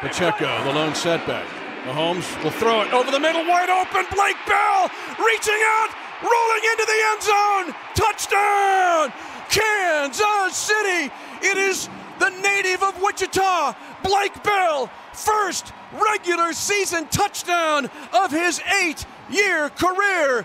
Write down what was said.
Pacheco, the lone setback. Mahomes will throw it over the middle, wide open. Blake Bell reaching out, rolling into the end zone. Touchdown! Kansas City. It is the native of Wichita, Blake Bell. First regular season touchdown of his eight year career.